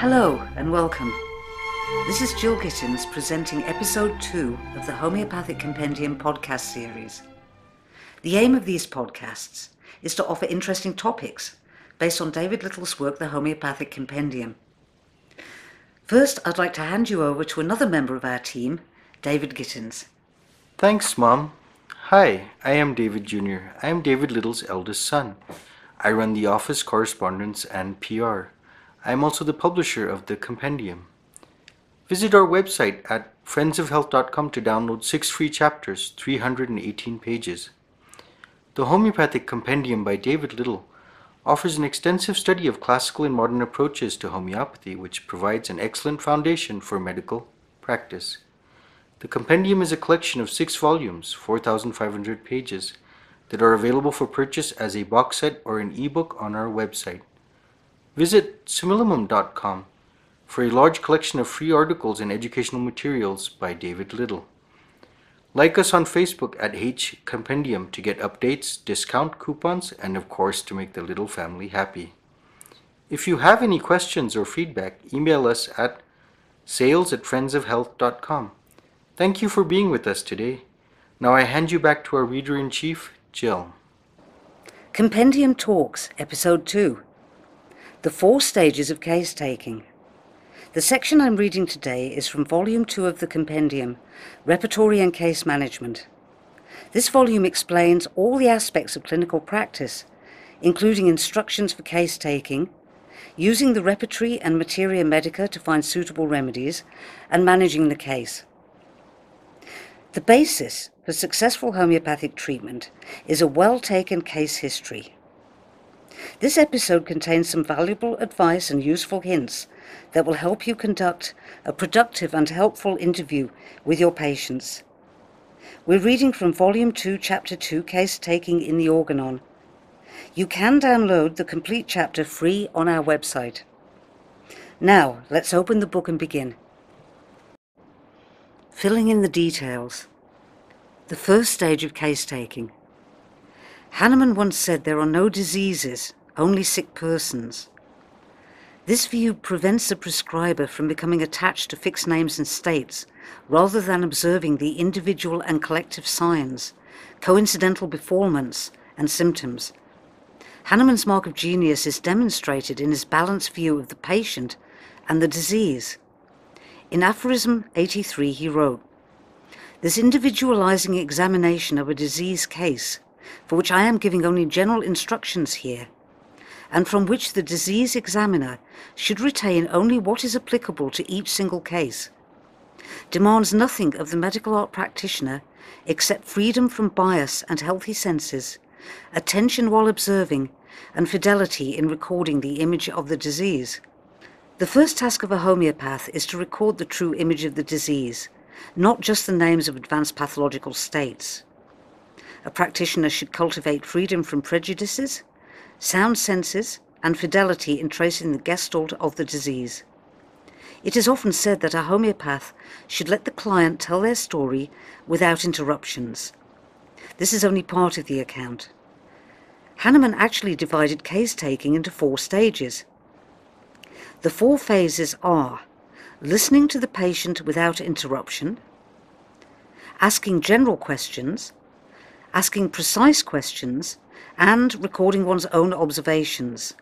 Hello and welcome. This is Jill Gittins presenting episode 2 of the Homeopathic Compendium podcast series. The aim of these podcasts is to offer interesting topics based on David Little's work, The Homeopathic Compendium. First, I'd like to hand you over to another member of our team, David Gittins. Thanks, Mom. Hi, I am David Jr. I am David Little's eldest son. I run the office correspondence and PR. I am also the publisher of the compendium. Visit our website at friendsofhealth.com to download six free chapters, 318 pages. The Homeopathic Compendium by David Little offers an extensive study of classical and modern approaches to homeopathy, which provides an excellent foundation for medical practice. The compendium is a collection of six volumes, 4,500 pages, that are available for purchase as a box set or an ebook on our website. Visit simillimum.com for a large collection of free articles and educational materials by David Little. Like us on Facebook at H Compendium to get updates, discount coupons, and of course to make the Little family happy. If you have any questions or feedback, email us at sales at friendsofhealth.com. Thank you for being with us today. Now I hand you back to our reader in chief, Jill. Compendium Talks, Episode 2 The Four Stages of Case Taking. The section I'm reading today is from Volume 2 of the Compendium, Repertory and Case Management. This volume explains all the aspects of clinical practice, including instructions for case taking, using the repertory and materia medica to find suitable remedies, and managing the case. The basis for successful homeopathic treatment is a well taken case history. This episode contains some valuable advice and useful hints that will help you conduct a productive and helpful interview with your patients. We're reading from Volume 2, Chapter 2, Case Taking in the Organon. You can download the complete chapter free on our website. Now, let's open the book and begin. Filling in the details. The first stage of case taking. Hahnemann once said there are no diseases, only sick persons. This view prevents the prescriber from becoming attached to fixed names and states, rather than observing the individual and collective signs, coincidental befallments, and symptoms. Hahnemann's mark of genius is demonstrated in his balanced view of the patient and the disease. In Aphorism 83, he wrote, This individualizing examination of a disease case, for which I am giving only general instructions here, and from which the disease examiner should retain only what is applicable to each single case, demands nothing of the medical art practitioner except freedom from bias and healthy senses, attention while observing, and fidelity in recording the image of the disease. The first task of a homeopath is to record the true image of the disease, not just the names of advanced pathological states. A practitioner should cultivate freedom from prejudices, sound senses, and fidelity in tracing the gestalt of the disease. It is often said that a homeopath should let the client tell their story without interruptions. This is only part of the account. Hahnemann actually divided case taking into four stages. The four phases are listening to the patient without interruption, asking general questions, asking precise questions, and recording one's own observations.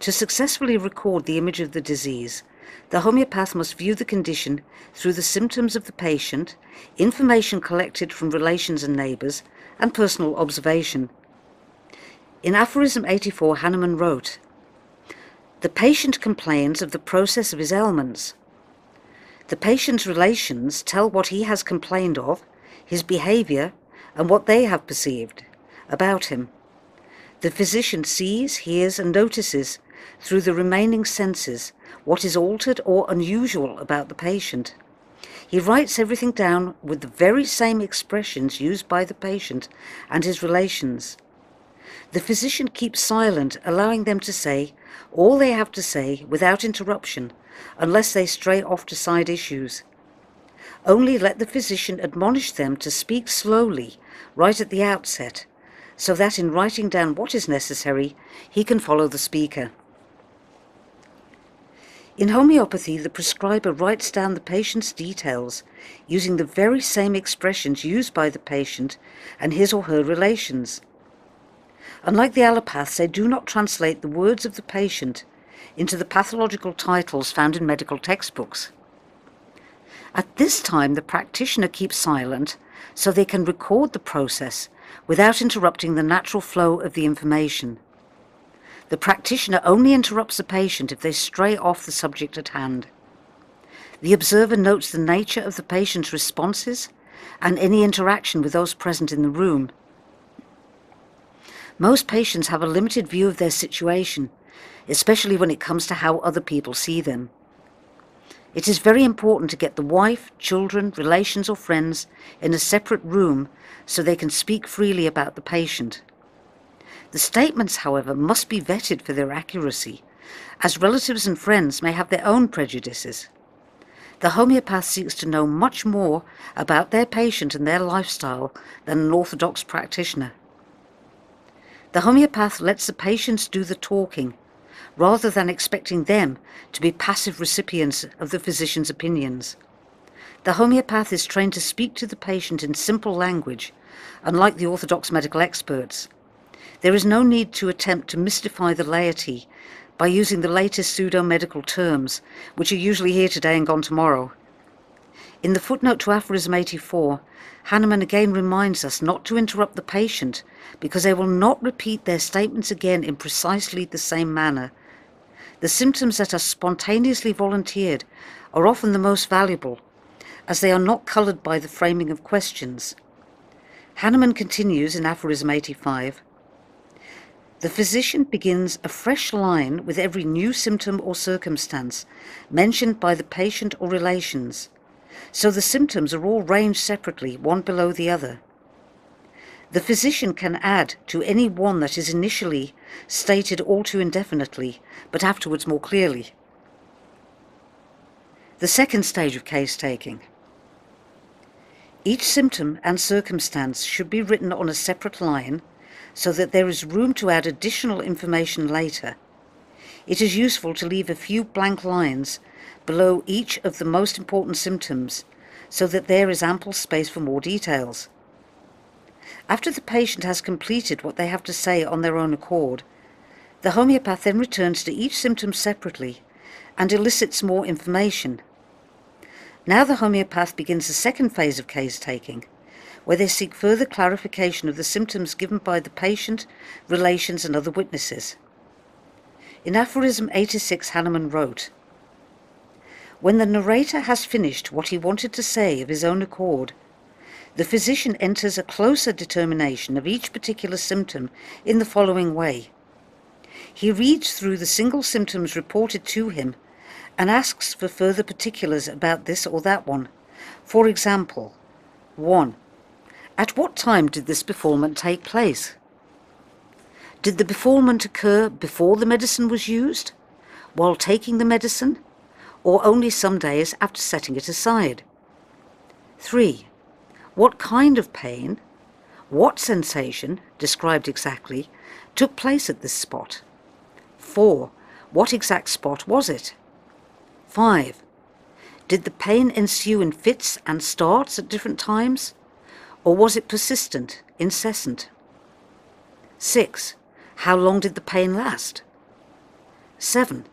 To successfully record the image of the disease, the homeopath must view the condition through the symptoms of the patient, information collected from relations and neighbours, and personal observation. In Aphorism 84, Hahnemann wrote, the patient complains of the process of his ailments. The patient's relations tell what he has complained of, his behaviour, and what they have perceived about him. The physician sees, hears, and notices through the remaining senses what is altered or unusual about the patient. He writes everything down with the very same expressions used by the patient and his relations. The physician keeps silent, allowing them to say all they have to say without interruption, unless they stray off to side issues. Only let the physician admonish them to speak slowly right at the outset, so that in writing down what is necessary, he can follow the speaker. In homeopathy, the prescriber writes down the patient's details using the very same expressions used by the patient and his or her relations. Unlike the allopaths, they do not translate the words of the patient into the pathological titles found in medical textbooks. At this time, the practitioner keeps silent so they can record the process without interrupting the natural flow of the information. The practitioner only interrupts the patient if they stray off the subject at hand. The observer notes the nature of the patient's responses and any interaction with those present in the room. Most patients have a limited view of their situation, especially when it comes to how other people see them. It is very important to get the wife, children, relations or friends in a separate room so they can speak freely about the patient. The statements, however, must be vetted for their accuracy, as relatives and friends may have their own prejudices. The homeopath seeks to know much more about their patient and their lifestyle than an orthodox practitioner. The homeopath lets the patients do the talking rather than expecting them to be passive recipients of the physician's opinions. The homeopath is trained to speak to the patient in simple language, unlike the orthodox medical experts. There is no need to attempt to mystify the laity by using the latest pseudo-medical terms, which are usually here today and gone tomorrow. In the footnote to aphorism 84, Hahnemann again reminds us not to interrupt the patient because they will not repeat their statements again in precisely the same manner. The symptoms that are spontaneously volunteered are often the most valuable, as they are not coloured by the framing of questions. Hahnemann continues in aphorism 85 the physician begins a fresh line with every new symptom or circumstance mentioned by the patient or relations, so the symptoms are all ranged separately, one below the other. The physician can add to any one that is initially stated all too indefinitely, but afterwards more clearly. The second stage of case taking. Each symptom and circumstance should be written on a separate line so that there is room to add additional information later. It is useful to leave a few blank lines below each of the most important symptoms so that there is ample space for more details. After the patient has completed what they have to say on their own accord, the homeopath then returns to each symptom separately and elicits more information. Now the homeopath begins the second phase of case taking, where they seek further clarification of the symptoms given by the patient, relations and other witnesses. In aphorism 86 Hahnemann wrote, When the narrator has finished what he wanted to say of his own accord, the physician enters a closer determination of each particular symptom in the following way. He reads through the single symptoms reported to him and asks for further particulars about this or that one. For example, 1. At what time did this performance take place? Did the befallment occur before the medicine was used, while taking the medicine, or only some days after setting it aside? 3. What kind of pain, what sensation, described exactly, took place at this spot? 4. What exact spot was it? 5. Did the pain ensue in fits and starts at different times? Or was it persistent, incessant? 6. How long did the pain last? 7.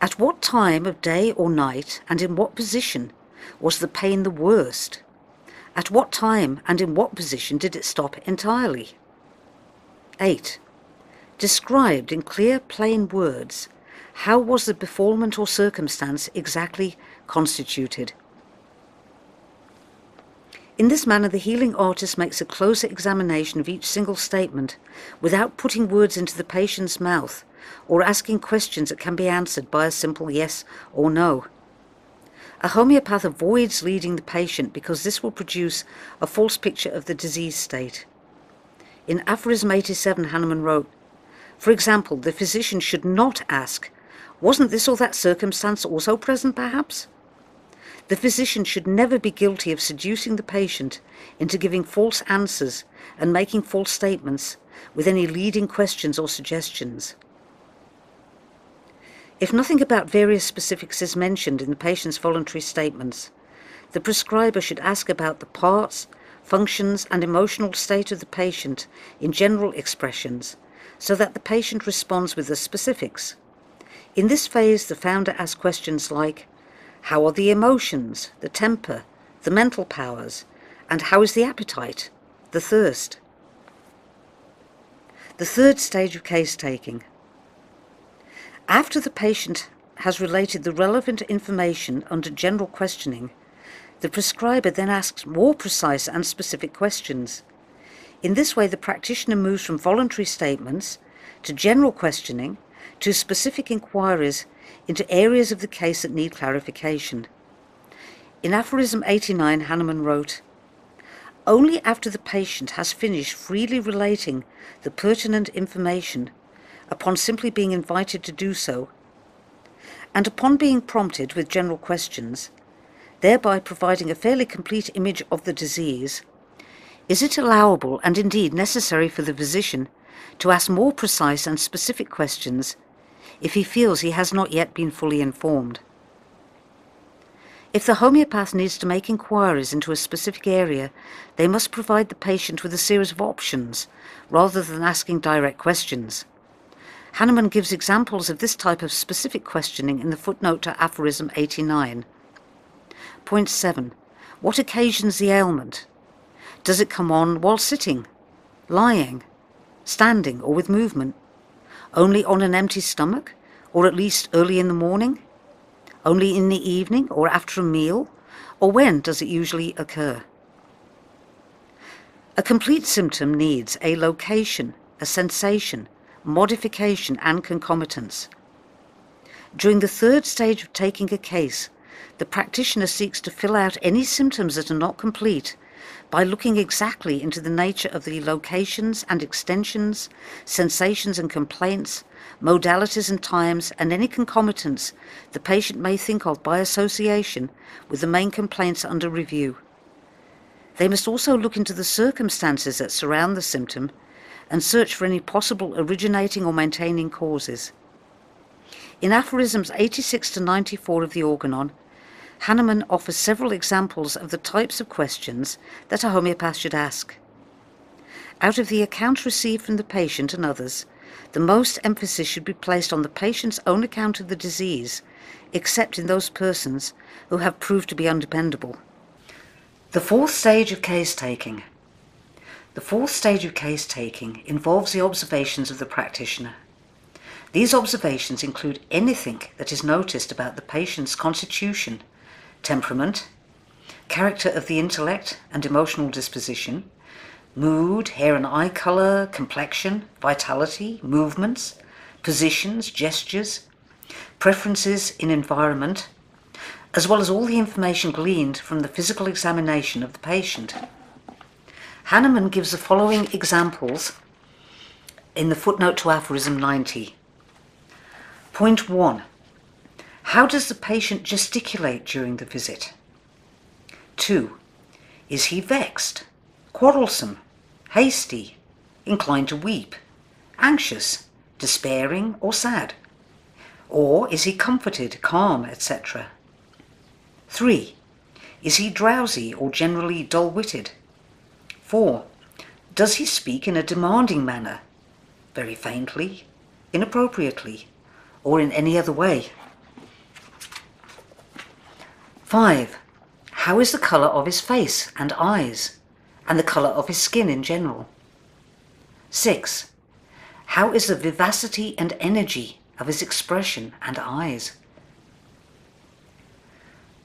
At what time of day or night and in what position was the pain the worst? At what time and in what position did it stop entirely? 8. Described in clear, plain words, how was the befallment or circumstance exactly constituted? In this manner, the healing artist makes a closer examination of each single statement without putting words into the patient's mouth or asking questions that can be answered by a simple yes or no. A homeopath avoids leading the patient because this will produce a false picture of the disease state. In Aphorism 87, Hahnemann wrote, For example, the physician should not ask, Wasn't this or that circumstance also present, perhaps? The physician should never be guilty of seducing the patient into giving false answers and making false statements with any leading questions or suggestions. If nothing about various specifics is mentioned in the patient's voluntary statements, the prescriber should ask about the parts, functions, and emotional state of the patient in general expressions so that the patient responds with the specifics. In this phase, the founder asks questions like How are the emotions, the temper, the mental powers, and how is the appetite, the thirst? The third stage of case taking. After the patient has related the relevant information under general questioning, the prescriber then asks more precise and specific questions. In this way, the practitioner moves from voluntary statements to general questioning to specific inquiries into areas of the case that need clarification. In aphorism 89, Hahnemann wrote, Only after the patient has finished freely relating the pertinent information, upon simply being invited to do so, and upon being prompted with general questions, thereby providing a fairly complete image of the disease, is it allowable and indeed necessary for the physician to ask more precise and specific questions if he feels he has not yet been fully informed. If the homeopath needs to make inquiries into a specific area, they must provide the patient with a series of options rather than asking direct questions. Hahnemann gives examples of this type of specific questioning in the footnote to aphorism 89. Point 7. What occasions the ailment? Does it come on while sitting, lying, standing, or with movement? Only on an empty stomach, or at least early in the morning? Only in the evening, or after a meal? Or when does it usually occur? A complete symptom needs a location, a sensation, modification, and concomitance. During the third stage of taking a case, the practitioner seeks to fill out any symptoms that are not complete by looking exactly into the nature of the locations and extensions, sensations and complaints, modalities and times, and any concomitants the patient may think of by association with the main complaints under review. They must also look into the circumstances that surround the symptom and search for any possible originating or maintaining causes. In aphorisms 86 to 94 of the Organon, Hahnemann offers several examples of the types of questions that a homeopath should ask. Out of the accounts received from the patient and others, the most emphasis should be placed on the patient's own account of the disease, except in those persons who have proved to be undependable. The fourth stage of case taking. The fourth stage of case taking involves the observations of the practitioner. These observations include anything that is noticed about the patient's constitution temperament, character of the intellect and emotional disposition, mood, hair and eye color, complexion, vitality, movements, positions, gestures, preferences in environment, as well as all the information gleaned from the physical examination of the patient. Hahnemann gives the following examples in the footnote to aphorism 90. Point 1. How does the patient gesticulate during the visit? 2. Is he vexed, quarrelsome, hasty, inclined to weep, anxious, despairing, or sad? Or is he comforted, calm, etc.? 3. Is he drowsy or generally dull witted? 4. Does he speak in a demanding manner, very faintly, inappropriately, or in any other way? 5. How is the colour of his face and eyes, and the colour of his skin in general? 6. How is the vivacity and energy of his expression and eyes?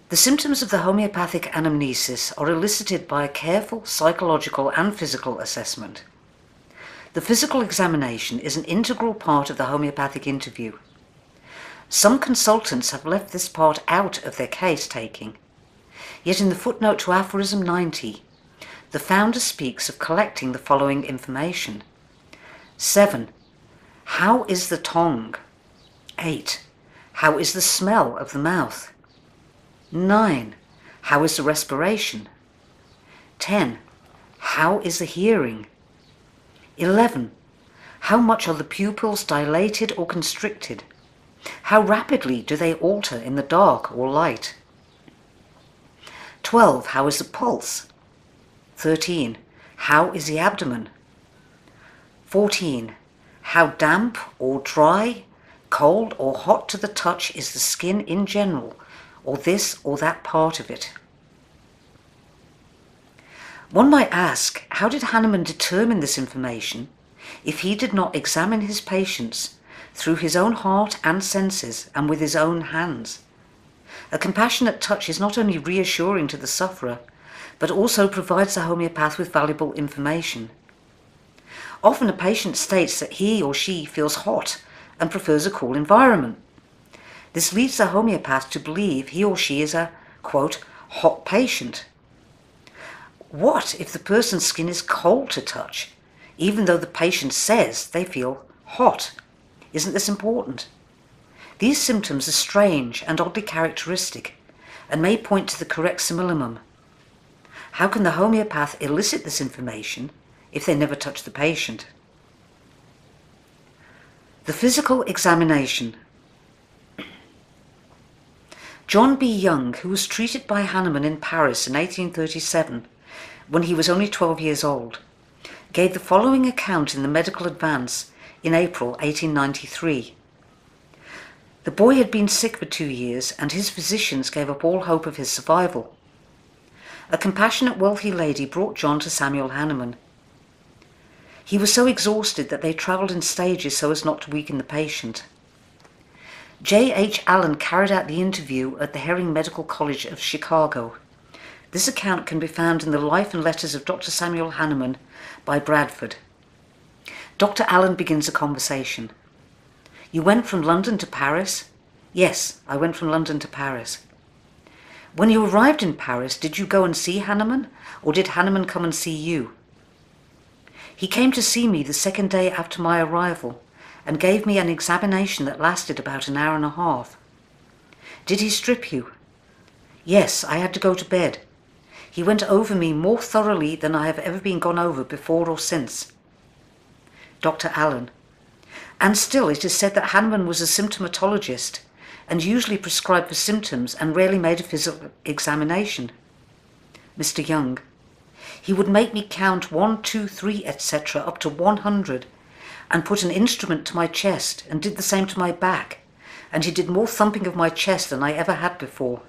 The symptoms of the homeopathic anamnesis are elicited by a careful psychological and physical assessment. The physical examination is an integral part of the homeopathic interview. Some consultants have left this part out of their case taking. Yet in the footnote to aphorism 90, the founder speaks of collecting the following information. 7. How is the tongue? 8. How is the smell of the mouth? 9. How is the respiration? 10. How is the hearing? 11. How much are the pupils dilated or constricted? How rapidly do they alter in the dark or light? 12. How is the pulse? 13. How is the abdomen? 14. How damp or dry, cold or hot to the touch is the skin in general, or this or that part of it? One might ask, how did Hahnemann determine this information if he did not examine his patients through his own heart and senses and with his own hands? A compassionate touch is not only reassuring to the sufferer, but also provides the homeopath with valuable information. Often a patient states that he or she feels hot and prefers a cool environment. This leads the homeopath to believe he or she is a, quote, hot patient. What if the person's skin is cold to touch, even though the patient says they feel hot? Isn't this important? These symptoms are strange and oddly characteristic and may point to the correct simillimum. How can the homeopath elicit this information if they never touch the patient? The physical examination. John B. Young, who was treated by Hahnemann in Paris in 1837 when he was only 12 years old, gave the following account in the Medical Advance in April 1893. The boy had been sick for two years, and his physicians gave up all hope of his survival a compassionate, wealthy lady brought John to Samuel Hahnemann. He was so exhausted that they travelled in stages so as not to weaken the patient. J. H. Allen carried out the interview at the Hering Medical College of Chicago. This account can be found in the Life and Letters of Dr. Samuel Hahnemann by Bradford. Dr. Allen begins a conversation. You went from London to Paris? Yes, I went from London to Paris. When you arrived in Paris, did you go and see Hahnemann, or did Hahnemann come and see you? He came to see me the second day after my arrival and gave me an examination that lasted about an hour and a half. Did he strip you? Yes, I had to go to bed. He went over me more thoroughly than I have ever been gone over before or since. Dr. Allen. And still it is said that Hahnemann was a symptomatologist and usually prescribed for symptoms and rarely made a physical examination. Mr. Young. He would make me count one, two, three, etc., up to 100, and put an instrument to my chest, and did the same to my back, and he did more thumping of my chest than I ever had before.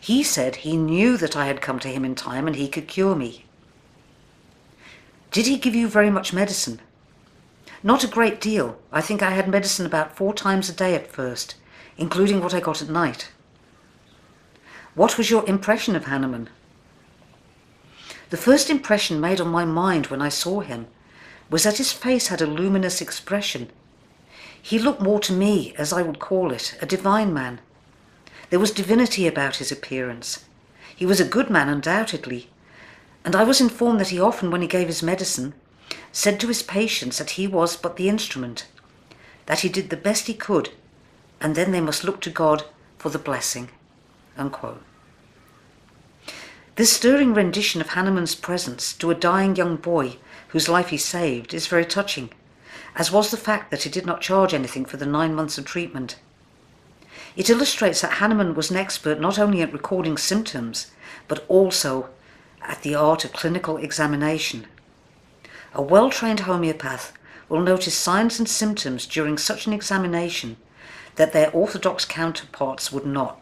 He said he knew that I had come to him in time and he could cure me. Did he give you very much medicine? Not a great deal. I think I had medicine about four times a day at first, including what I got at night. What was your impression of Hahnemann? The first impression made on my mind when I saw him was that his face had a luminous expression. He looked more to me, as I would call it, a divine man. There was divinity about his appearance. He was a good man, undoubtedly, and I was informed that he often, when he gave his medicine, said to his patients that he was but the instrument, that he did the best he could and then they must look to God for the blessing. Unquote. This stirring rendition of Hahnemann's presence to a dying young boy whose life he saved is very touching, as was the fact that he did not charge anything for the nine months of treatment. It illustrates that Hahnemann was an expert not only at recording symptoms, but also at the art of clinical examination. A well trained homeopath will notice signs and symptoms during such an examination that their orthodox counterparts would not.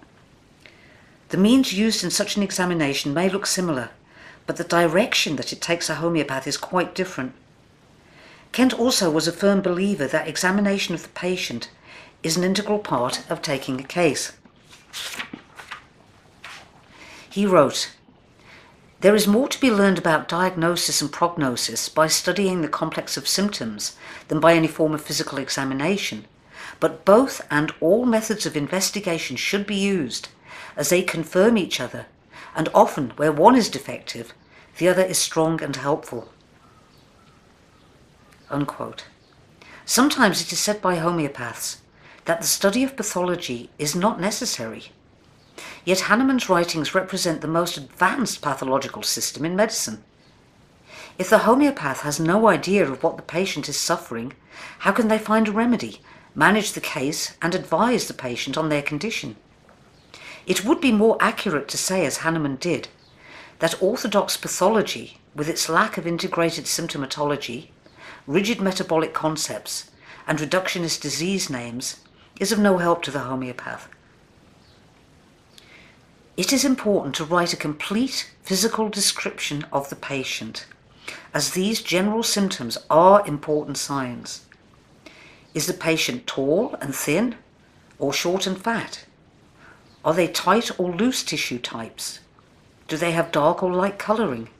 The means used in such an examination may look similar, but the direction that it takes a homeopath is quite different. Kent also was a firm believer that examination of the patient is an integral part of taking a case. He wrote, There is more to be learned about diagnosis and prognosis by studying the complex of symptoms than by any form of physical examination, but both and all methods of investigation should be used, as they confirm each other, and often, where one is defective, the other is strong and helpful. Unquote. Sometimes it is said by homeopaths that the study of pathology is not necessary. Yet Hahnemann's writings represent the most advanced pathological system in medicine. If the homeopath has no idea of what the patient is suffering, how can they find a remedy manage the case, and advise the patient on their condition. It would be more accurate to say, as Hahnemann did, that orthodox pathology, with its lack of integrated symptomatology, rigid metabolic concepts, and reductionist disease names, is of no help to the homeopath. It is important to write a complete physical description of the patient, as these general symptoms are important signs. Is the patient tall and thin, or short and fat? Are they tight or loose tissue types? Do they have dark or light colouring?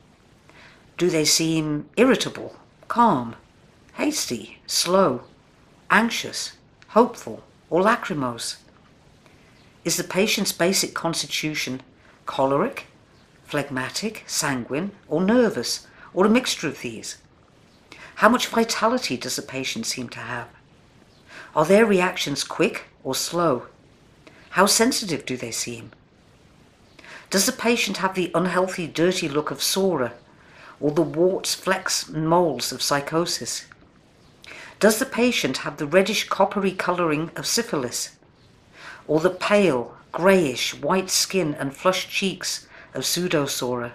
Do they seem irritable, calm, hasty, slow, anxious, hopeful, or lachrymose? Is the patient's basic constitution choleric, phlegmatic, sanguine, or nervous, or a mixture of these? How much vitality does the patient seem to have? Are their reactions quick or slow? How sensitive do they seem? Does the patient have the unhealthy, dirty look of Psora, or the warts, flecks, and moles of sycosis? Does the patient have the reddish coppery colouring of syphilis? Or the pale, greyish, white skin and flushed cheeks of pseudopsora.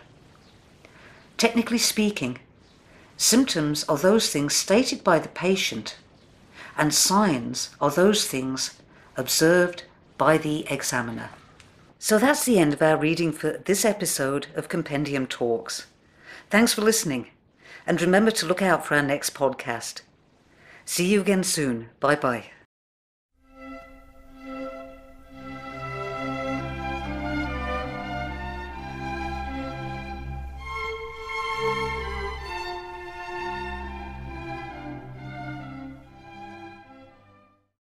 Technically speaking, symptoms are those things stated by the patient, and signs are those things observed by the examiner. So that's the end of our reading for this episode of Compendium Talks. Thanks for listening, and remember to look out for our next podcast. See you again soon. Bye bye.